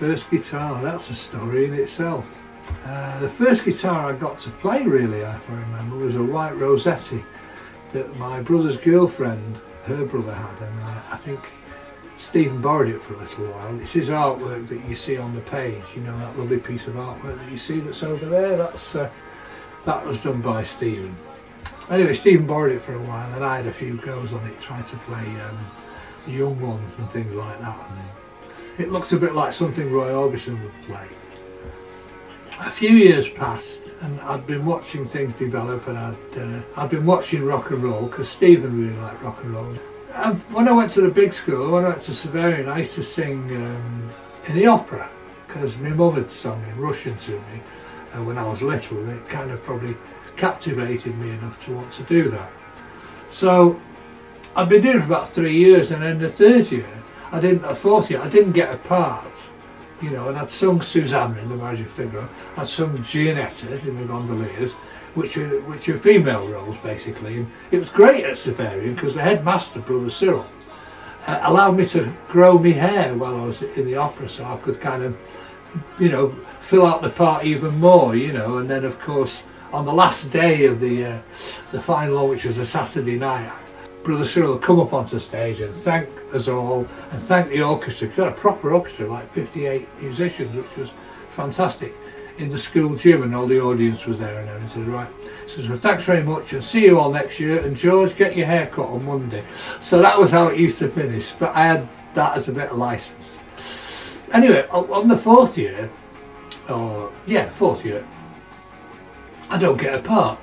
first guitar, that's a story in itself. Uh, the first guitar I got to play really, I remember, was a white Rosetti that my brother's girlfriend, her brother had, and I, I think Stephen borrowed it for a little while. It's his artwork that you see on the page, you know, that lovely piece of artwork that you see that's over there, that's uh, that was done by Stephen. Anyway, Stephen borrowed it for a while and I had a few goes on it, trying to play um, the young ones and things like that. And it looks a bit like something Roy Orbison would play. A few years passed and I'd been watching things develop and I'd, uh, I'd been watching rock and roll because Stephen really liked rock and roll. And when I went to the big school, when I went to Xaverian, I used to sing um, in the opera because my mother had sung in Russian to me uh, when I was little. It kind of probably captivated me enough to want to do that. So I'd been doing it for about three years and then the third year, I didn't, a fourth year, I didn't get a part you know, and I'd sung Susanna in the Magic Figaro, I'd sung Gianetta in the Gondoliers, which are, which are female roles basically, and it was great at Xaverian because the headmaster, Brother Cyril, uh, allowed me to grow my hair while I was in the opera so I could kind of, you know, fill out the part even more, you know, and then of course on the last day of the uh, the final, which was a Saturday night, Brother Cyril would come up onto stage and thank us all and thank the orchestra. We had a proper orchestra, like 58 musicians, which was fantastic, in the school gym and all the audience was there and everything. Right, so, so thanks very much and see you all next year. And George, get your hair cut on Monday. So that was how it used to finish, but I had that as a bit of license. Anyway, on the fourth year, or yeah, fourth year, I don't get a part.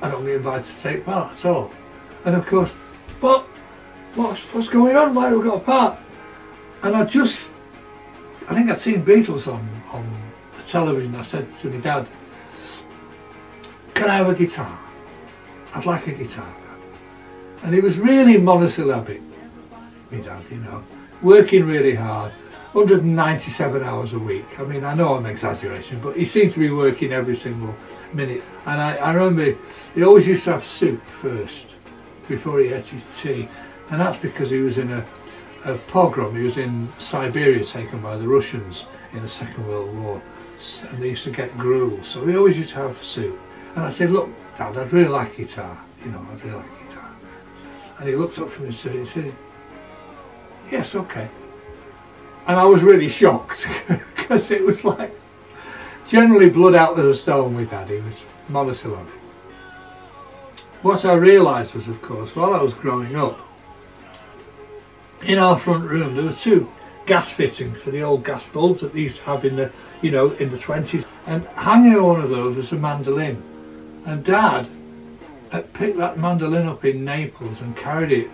I don't get invited to take part at all. And of course, what? What's, what's going on? Why have we got a part? And I just, I think I'd seen Beatles on, on the television. I said to my dad, can I have a guitar? I'd like a guitar. And he was really monosyllabic, my dad, you know, working really hard, 197 hours a week. I mean, I know I'm exaggerating, but he seemed to be working every single minute. And I, I remember he always used to have soup first before he ate his tea. And that's because he was in a, a pogrom, he was in Siberia taken by the Russians in the Second World War. And they used to get gruel, so we always used to have soup. And I said, look, Dad, I'd really like guitar. You know, I'd really like guitar. And he looked up from his seat and said, yes, okay. And I was really shocked because it was like generally blood out of the stone with Dad. He was monosyllabic. What I realised was, of course, while I was growing up, in our front room there were two gas fittings for the old gas bulbs that they used to have in the, you know, in the 20s. And hanging on one of those was a mandolin. And Dad had picked that mandolin up in Naples and carried it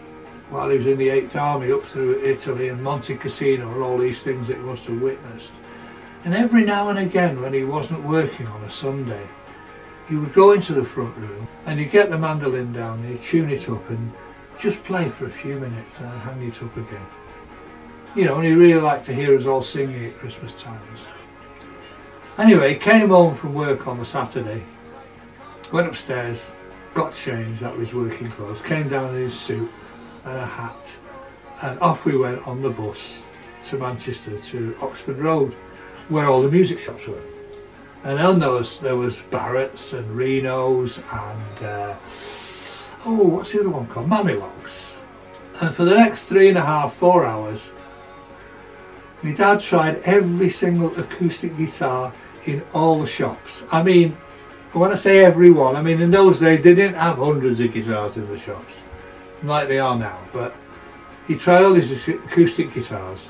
while he was in the 8th Army up through Italy and Monte Cassino and all these things that he must have witnessed. And every now and again when he wasn't working on a Sunday, he would go into the front room and he'd get the mandolin down, he'd tune it up and just play for a few minutes and hang it up again. You know, and he really liked to hear us all singing at Christmas time and stuff. Anyway, he came home from work on the Saturday, went upstairs, got changed, that was his working clothes, came down in his suit and a hat and off we went on the bus to Manchester to Oxford Road where all the music shops were and on those there was Barrett's and Reno's and uh, oh what's the other one called? Mameloks and for the next three and a half four hours my dad tried every single acoustic guitar in all the shops. I mean when I say every one I mean in those days they didn't have hundreds of guitars in the shops like they are now. But he tried all these acoustic guitars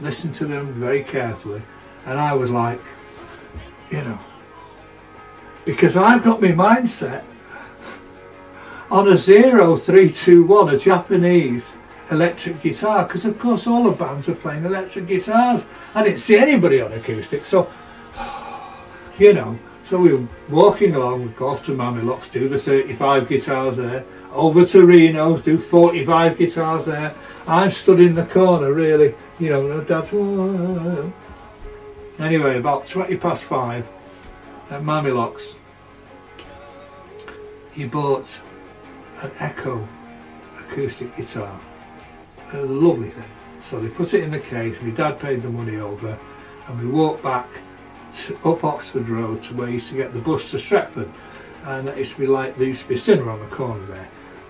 listened to them very carefully and I was like you know. Because I've got my mindset on a 0321, a Japanese electric guitar, because of course all the bands were playing electric guitars. I didn't see anybody on acoustic, so, you know, so we were walking along, we go off to Mameloks, do the 35 guitars there, over to Reno's, do 45 guitars there. I'm stood in the corner really, you know, dad's, Anyway, about 20 past five at Mameloks, he bought an Eko acoustic guitar. A lovely thing. So they put it in the case, my dad paid the money over and we walked back up Oxford Road to where you used to get the bus to Stretford and it used to be like there used to be a cinema on the corner there,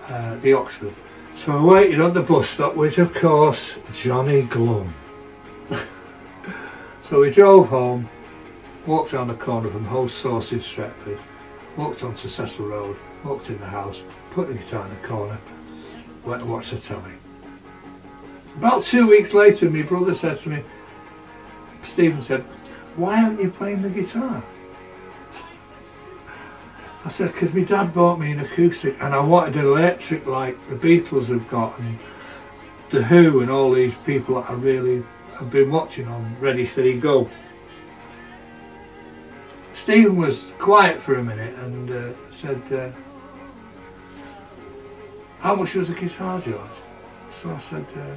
uh, the Oxford. So I waited on the bus stop with of course Johnny Glum. So we drove home, walked around the corner from Source in Stretford, walked onto Cecil Road, walked in the house, put the guitar in the corner, went and watched the telly. About two weeks later my brother said to me, Stephen said, why aren't you playing the guitar? I said, because my dad bought me an acoustic and I wanted an electric like the Beatles have got and The Who and all these people that I really have been watching on Ready Steady Go. Stephen was quiet for a minute and uh, said, uh, how much was the guitar, George? So I said, uh,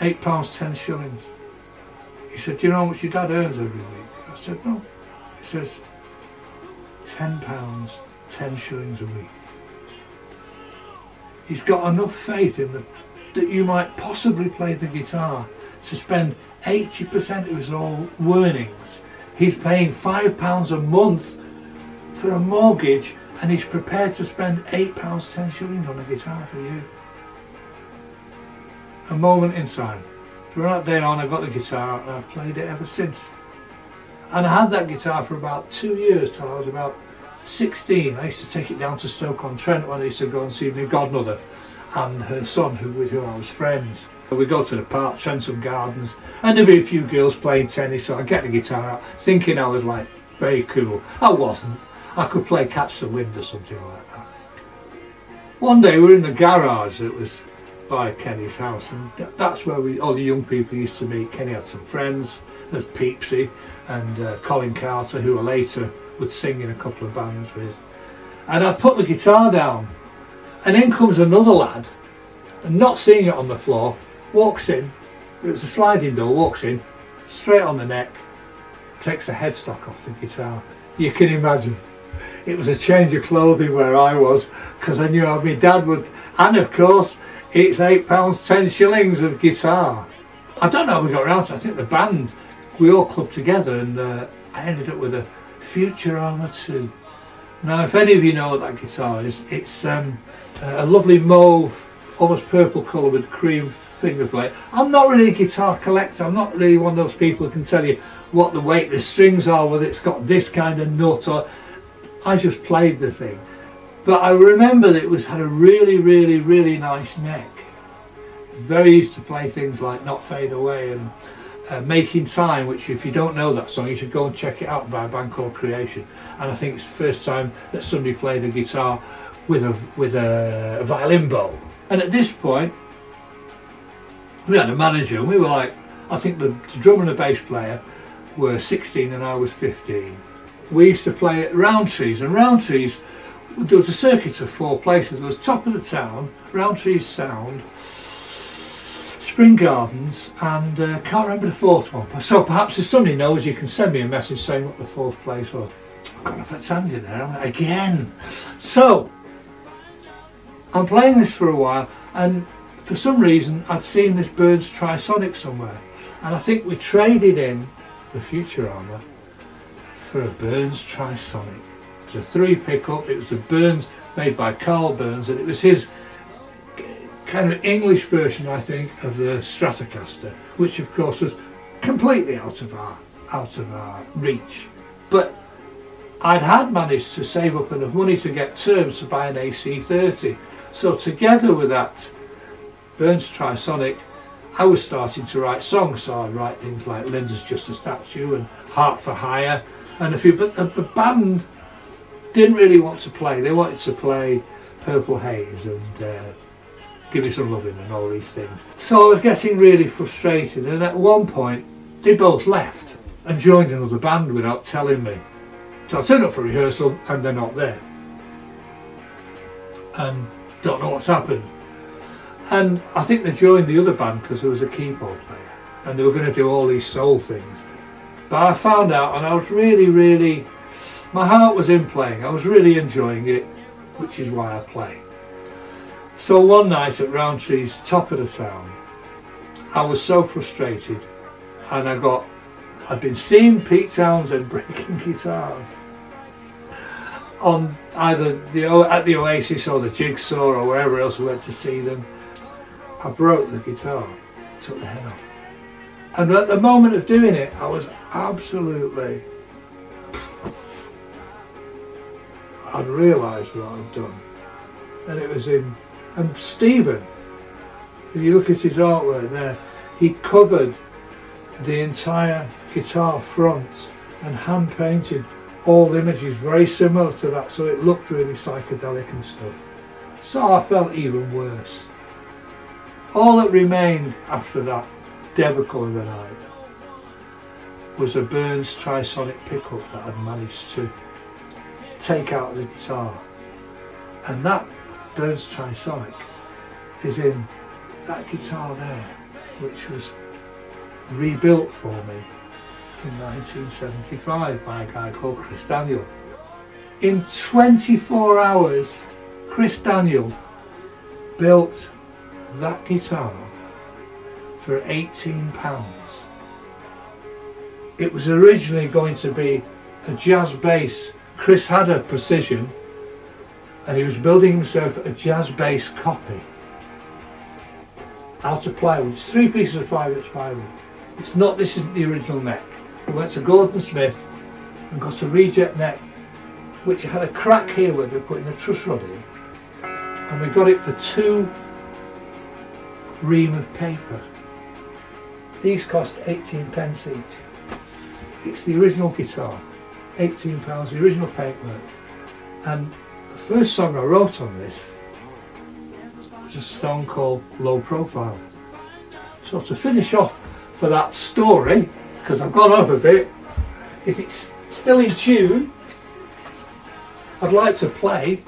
eight pounds ten shillings. He said, do you know how much your dad earns every week? I said, no. He says, ten pounds, ten shillings a week. He's got enough faith in the, that you might possibly play the guitar to spend 80% of his own earnings. He's paying five pounds a month for a mortgage and he's prepared to spend eight pounds ten shillings on a guitar for you. A moment in time. From that day on I got the guitar and I've played it ever since. And I had that guitar for about two years till I was about 16. I used to take it down to Stoke-on-Trent when I used to go and see my godmother and her son who with whom I was friends. We go to the park, Trentham Gardens, and there'd be a few girls playing tennis, so I'd get the guitar out, thinking I was like very cool. I wasn't. I could play Catch the Wind or something like that. One day we were in the garage that was by Kenny's house, and that's where we all the young people used to meet. Kenny had some friends, there's Peepsy and uh, Colin Carter, who were later would sing in a couple of bands with. And I put the guitar down, and in comes another lad, and not seeing it on the floor, walks in. It was a sliding door. Walks in, straight on the neck, takes a headstock off the guitar. You can imagine. It was a change of clothing where I was because I knew how my dad would. And of course, it's eight pounds ten shillings of guitar. I don't know how we got around to. it. I think the band we all clubbed together, and uh, I ended up with a Futurama 2. Now, if any of you know what that guitar is, it's um, a lovely mauve, almost purple colour with cream finger plate. I'm not really a guitar collector. I'm not really one of those people who can tell you what the weight the strings are, whether it's got this kind of nut or... I just played the thing. But I remember that it was had a really, really, really nice neck. Very used to play things like Not Fade Away and uh, Making Time, which if you don't know that song, you should go and check it out by a band called Creation. And I think it's the first time that somebody played a guitar with a, with a violin bow. And at this point, we had a manager and we were like, I think the, the drummer and the bass player were 16 and I was 15. We used to play at Rowntrees and Rowntrees, there was a circuit of four places. There was top of the town, Rowntrees Sound, Spring Gardens and uh, can't remember the fourth one. So perhaps if somebody knows you can send me a message saying what the fourth place was. I've got off a tangent there again. So I'm playing this for a while and for some reason I'd seen this Burns Tri-Sonic somewhere. And I think we traded in the Futurama for a Burns Tri-Sonic. It was a three pickup, it was a Burns made by Carl Burns and it was his kind of English version I think of the Stratocaster which of course was completely out of our out of our reach. But I'd had managed to save up enough money to get terms to buy an AC30 so together with that Burns Tri-Sonic, I was starting to write songs, so I'd write things like Linda's Just a Statue and Heart for Hire and a few, but the, the band didn't really want to play, they wanted to play Purple Haze and uh, Give Me Some Loving and all these things. So I was getting really frustrated and at one point they both left and joined another band without telling me. So I turned up for rehearsal and they're not there. And don't know what's happened. And I think they joined the other band because there was a keyboard player and they were going to do all these soul things. But I found out and I was really, really, my heart was in playing. I was really enjoying it, which is why I play. So one night at Roundtree's top of the town, I was so frustrated and I got I'd been seeing Pete Townshend breaking guitars on either the at the Oasis or the Jigsaw or wherever else we went to see them. I broke the guitar, took the head off. And at the moment of doing it, I was absolutely. I'd realised what I'd done. And it was in. And Stephen, if you look at his artwork there, he covered the entire guitar front and hand painted all the images very similar to that so it looked really psychedelic and stuff. So I felt even worse. All that remained after that debacle of the night was a Burns Tri-Sonic pickup that I'd managed to take out the guitar. And that Burns Tri-Sonic is in that guitar there, which was rebuilt for me in 1975 by a guy called Chris Daniel. In 24 hours, Chris Daniel built that guitar for 18 pounds. It was originally going to be a jazz bass. Chris had a precision and he was building himself a jazz bass copy out of plywood. It's three pieces of five inch plywood. It's not, this isn't the original neck. We went to Gordon Smith and got a reject neck which had a crack here where we put in a truss rod in and we got it for two ream of paper. These cost 18 pence each. It's the original guitar, 18 pounds, the original paintwork. And the first song I wrote on this was a song called Low Profile. So to finish off for that story, because I've gone off a bit, if it's still in tune, I'd like to play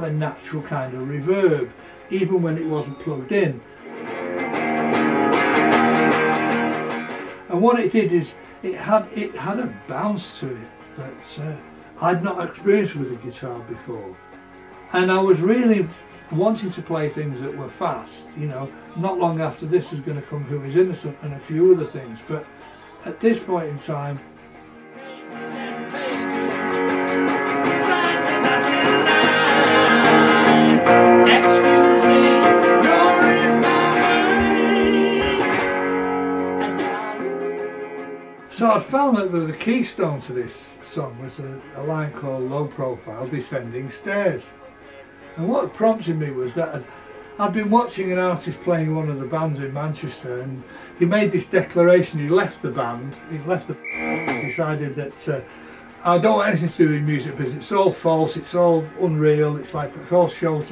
have a natural kind of reverb even when it wasn't plugged in. And what it did is it had it had a bounce to it that uh, I'd not experienced with a guitar before. And I was really wanting to play things that were fast, you know, not long after this was going to come Who is Innocent and a few other things. But at this point in time, the keystone to this song was a, a, line called Low Profile Descending Stairs. And what prompted me was that I'd, I'd been watching an artist playing one of the bands in Manchester and he made this declaration, he left the band, he left the decided that uh, I don't want anything to do with music business, it's all false, it's all unreal, it's like, it's all show.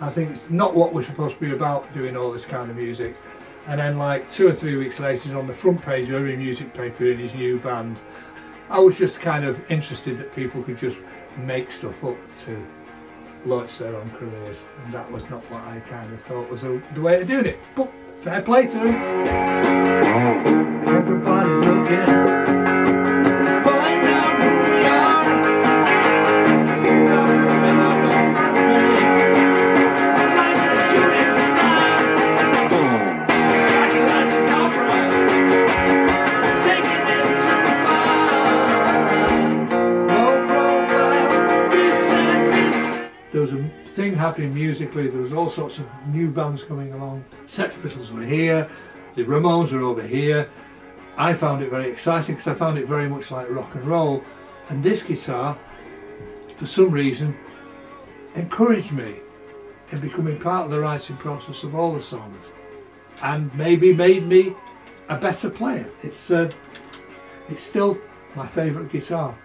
I think it's not what we're supposed to be about doing all this kind of music and then like two or three weeks later he's on the front page of every music paper in his new band. I was just kind of interested that people could just make stuff up to launch their own careers and that was not what I kind of thought was a, the way of doing it. But fair play to them. Looking. Happening musically. There was all sorts of new bands coming along. Sex Pistols were here, the Ramones were over here. I found it very exciting because I found it very much like rock and roll. And this guitar, for some reason, encouraged me in becoming part of the writing process of all the songs and maybe made me a better player. It's uh, it's still my favourite guitar.